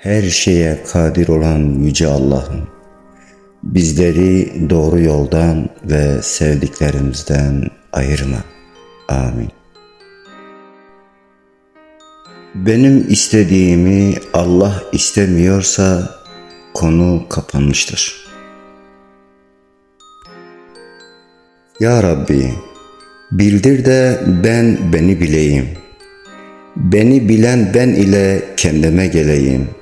Her şeye kadir olan Yüce Allah'ım, bizleri doğru yoldan ve sevdiklerimizden ayırma. Amin. Benim istediğimi Allah istemiyorsa konu kapanmıştır. Ya Rabbi, bildir de ben beni bileyim. Beni bilen ben ile kendime geleyim.''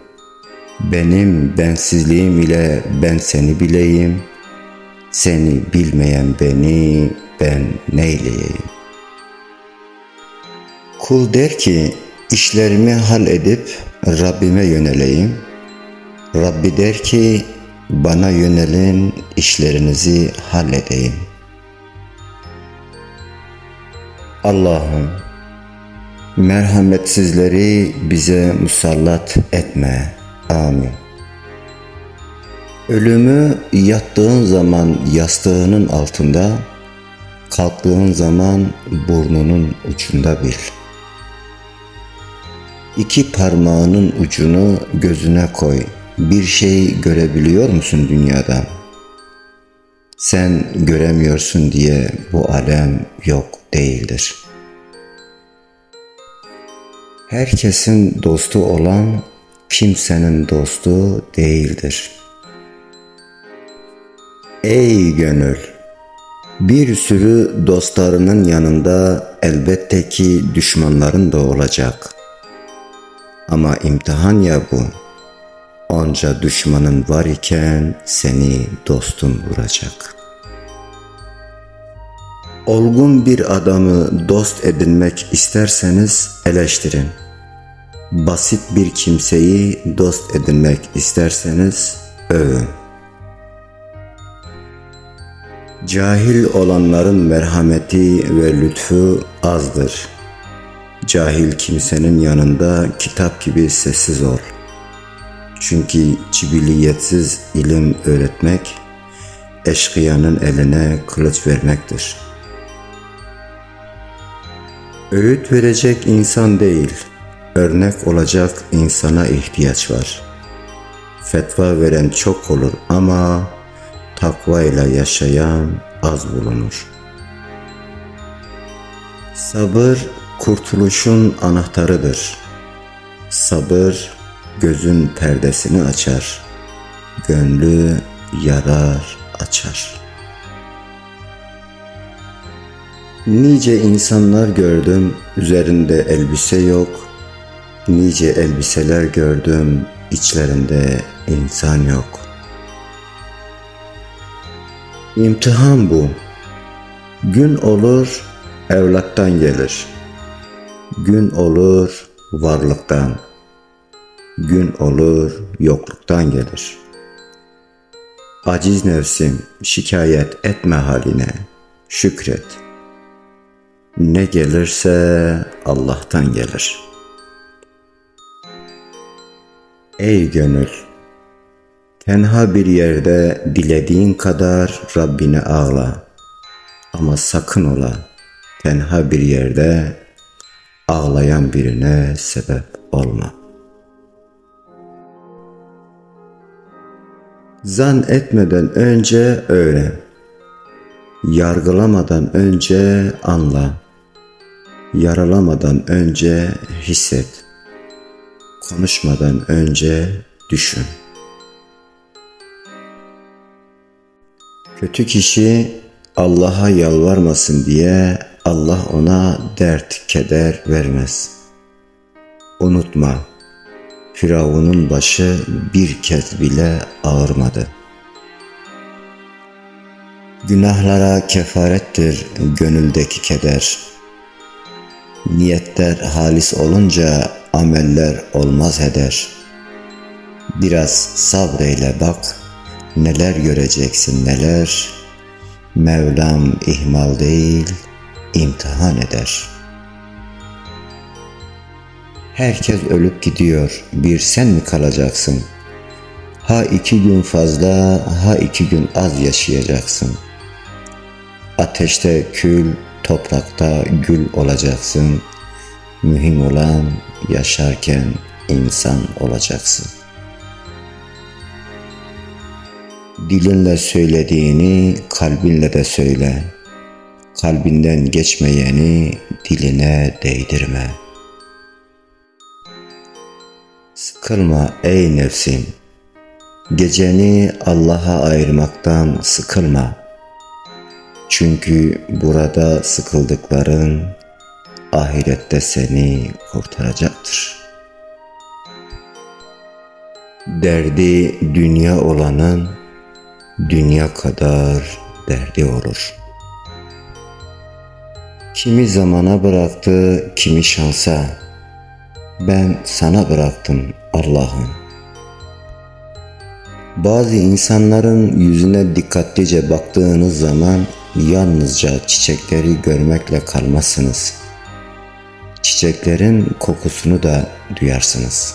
Benim bensizliğim ile ben seni bileyim, seni bilmeyen beni ben neyleyeyim? Kul der ki, işlerimi hal edip Rabbime yöneleyim. Rabbi der ki, bana yönelin, işlerinizi halledeyim. Allah'ım, merhametsizleri bize musallat etme.'' Amin. Ölümü yattığın zaman yastığının altında, kalktığın zaman burnunun ucunda bil. İki parmağının ucunu gözüne koy. Bir şey görebiliyor musun dünyadan? Sen göremiyorsun diye bu alem yok değildir. Herkesin dostu olan kimsenin dostu değildir. Ey gönül! Bir sürü dostlarının yanında elbette ki düşmanların da olacak. Ama imtihan ya bu. Onca düşmanın var iken seni dostun vuracak. Olgun bir adamı dost edinmek isterseniz eleştirin.'' Basit bir kimseyi dost edinmek isterseniz övün. Cahil olanların merhameti ve lütfu azdır. Cahil kimsenin yanında kitap gibi sessiz ol. Çünkü cibiliyetsiz ilim öğretmek, eşkıyanın eline kılıç vermektir. Öğüt verecek insan değil.'' Örnek olacak insana ihtiyaç var. Fetva veren çok olur ama takva ile yaşayan az bulunur. Sabır kurtuluşun anahtarıdır. Sabır gözün perdesini açar. Gönlü yarar açar. Nice insanlar gördüm, üzerinde elbise yok, Nice elbiseler gördüm, içlerinde insan yok. İmtihan bu. Gün olur, evlattan gelir. Gün olur, varlıktan. Gün olur, yokluktan gelir. Aciz nefsim, şikayet etme haline, şükret. Ne gelirse Allah'tan gelir.'' Ey gönül! Tenha bir yerde dilediğin kadar Rabbine ağla. Ama sakın ola tenha bir yerde ağlayan birine sebep olma. Zan etmeden önce öğren. Yargılamadan önce anla. Yaralamadan önce hisset. Konuşmadan önce düşün. Kötü kişi Allah'a yalvarmasın diye Allah ona dert, keder vermez. Unutma, Firavun'un başı bir kez bile ağırmadı. Günahlara kefarettir gönüldeki keder. Niyetler halis olunca ameller olmaz heder. Biraz sabreyle bak, neler göreceksin neler. Mevlam ihmal değil, imtihan eder. Herkes ölüp gidiyor, bir sen mi kalacaksın? Ha iki gün fazla, ha iki gün az yaşayacaksın. Ateşte kül, toprakta gül olacaksın.'' Mühim olan yaşarken insan olacaksın. Dilinle söylediğini kalbinle de söyle. Kalbinden geçmeyeni diline değdirme. Sıkılma ey nefsim. Geceni Allah'a ayırmaktan sıkılma. Çünkü burada sıkıldıkların ahirette seni kurtaracaktır. Derdi dünya olanın dünya kadar derdi olur. Kimi zamana bıraktı, kimi şansa. Ben sana bıraktım Allah'ım. Bazı insanların yüzüne dikkatlice baktığınız zaman yalnızca çiçekleri görmekle kalmazsınız. Çiçeklerin kokusunu da duyarsınız.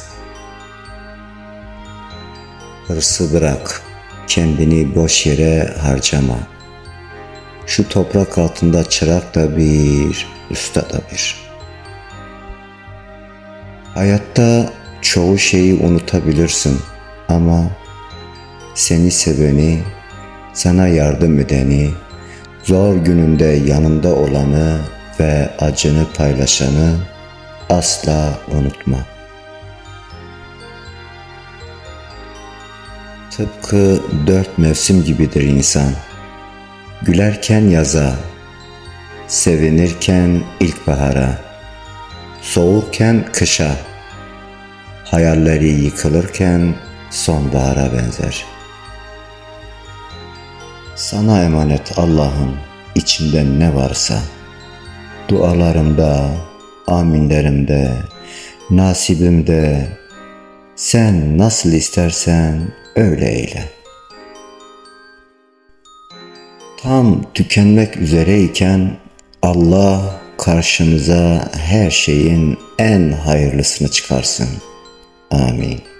Hırsı bırak, kendini boş yere harcama. Şu toprak altında çırak da bir, usta da bir. Hayatta çoğu şeyi unutabilirsin ama seni seveni, sana yardım edeni, zor gününde yanında olanı ve acını paylaşanı asla unutma. Tıpkı dört mevsim gibidir insan. Gülerken yaza, sevinirken ilkbahara, soğurken kışa, hayalleri yıkılırken sonbahara benzer. Sana emanet Allah'ım içimden ne varsa, dualarımda, aminlerimde, nasibimde, sen nasıl istersen öyle eyle. Tam tükenmek üzereyken Allah karşımıza her şeyin en hayırlısını çıkarsın. Amin.